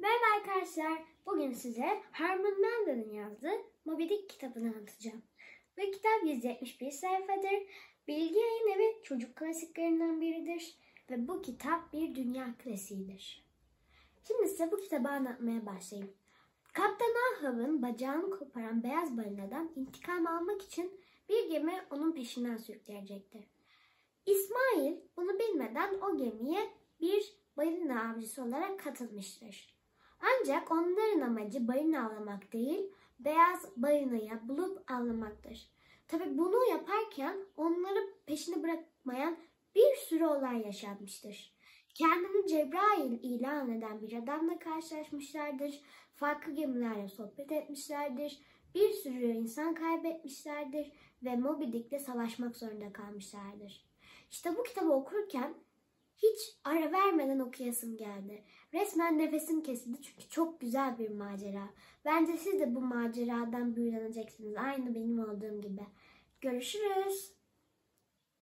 Merhaba arkadaşlar. Bugün size Herman Melville'in yazdığı Moby Dick kitabını anlatacağım. Bu kitap 171 sayfadır. Bilgi yayın evi çocuk klasiklerinden biridir. Ve bu kitap bir dünya klasiğidir. Şimdi size bu kitabı anlatmaya başlayayım. Kaptan Ahav'ın bacağını koparan beyaz balinadan intikam almak için bir gemi onun peşinden sürükleyecektir. İsmail bunu bilmeden o gemiye bir balina avcısı olarak katılmıştır. Ancak onların amacı balina avlamak değil, beyaz balinayı bulup avlamaktır. Tabi bunu yaparken onları peşini bırakmayan bir sürü olay yaşanmıştır. Kendini Cebrail ilan eden bir adamla karşılaşmışlardır. Farklı gemilerle sohbet etmişlerdir. Bir sürü insan kaybetmişlerdir ve Moby Dick'le savaşmak zorunda kalmışlardır. İşte bu kitabı okurken hiç ara vermeden okuyasım geldi. Resmen nefesim kesildi çünkü çok güzel bir macera. Bence siz de bu maceradan büyüleneceksiniz. Aynı benim olduğum gibi. Görüşürüz.